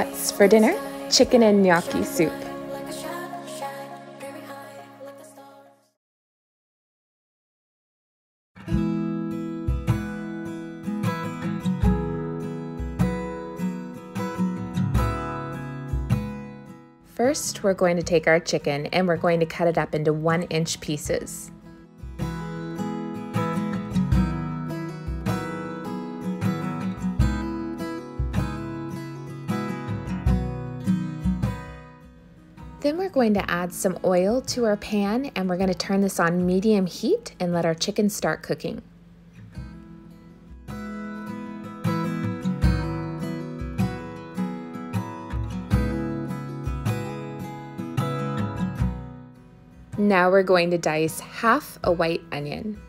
What's for dinner? Chicken and gnocchi soup. First, we're going to take our chicken and we're going to cut it up into one inch pieces. Then we're going to add some oil to our pan and we're going to turn this on medium heat and let our chicken start cooking. Now we're going to dice half a white onion.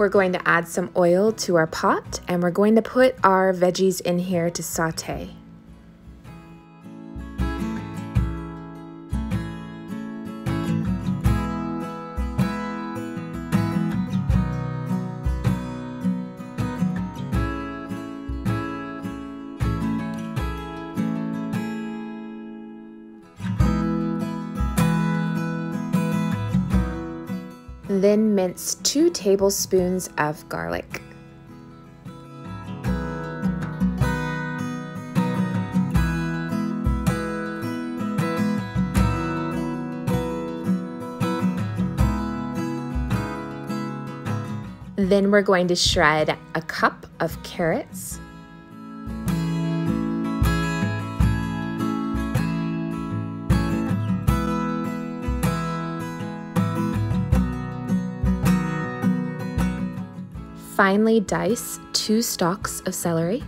We're going to add some oil to our pot and we're going to put our veggies in here to saute. Then mince two tablespoons of garlic. Then we're going to shred a cup of carrots. Finely dice two stalks of celery.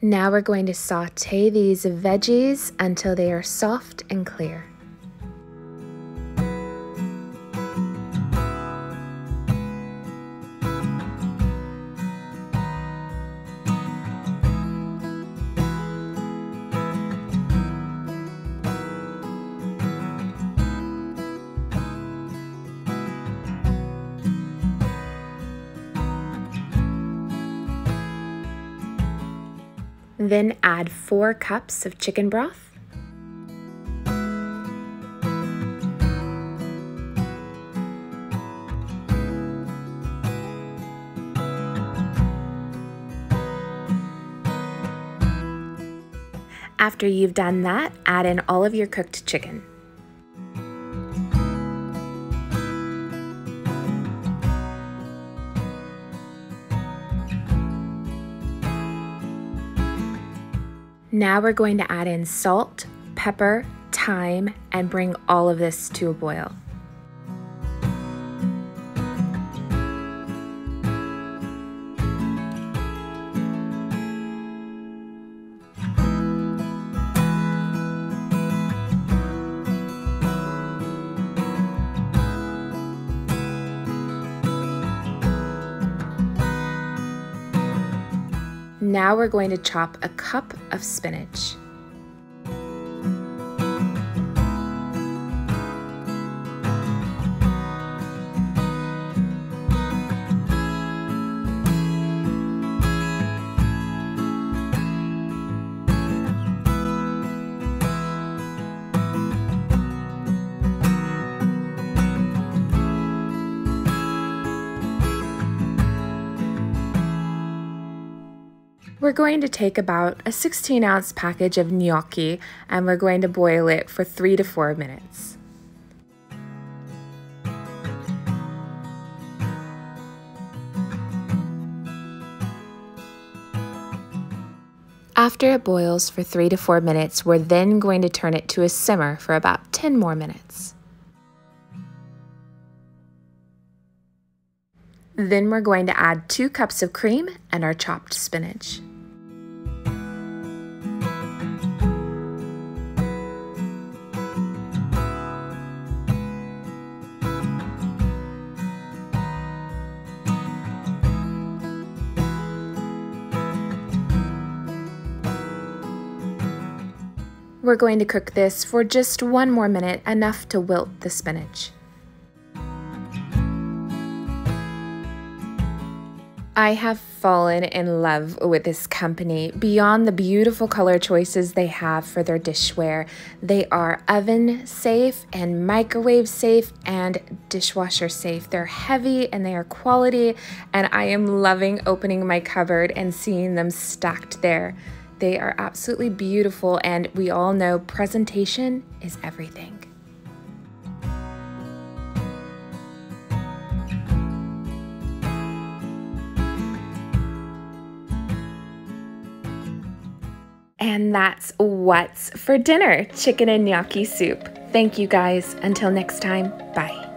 Now we're going to saute these veggies until they are soft and clear. Then add 4 cups of chicken broth. After you've done that, add in all of your cooked chicken. Now we're going to add in salt, pepper, thyme, and bring all of this to a boil. Now we're going to chop a cup of spinach. We're going to take about a 16 ounce package of gnocchi and we're going to boil it for three to four minutes. After it boils for three to four minutes, we're then going to turn it to a simmer for about 10 more minutes. Then we're going to add two cups of cream and our chopped spinach. We're going to cook this for just one more minute, enough to wilt the spinach. I have fallen in love with this company. Beyond the beautiful color choices they have for their dishware, they are oven safe and microwave safe and dishwasher safe. They're heavy and they are quality, and I am loving opening my cupboard and seeing them stacked there. They are absolutely beautiful, and we all know presentation is everything. And that's what's for dinner chicken and gnocchi soup. Thank you guys. Until next time, bye.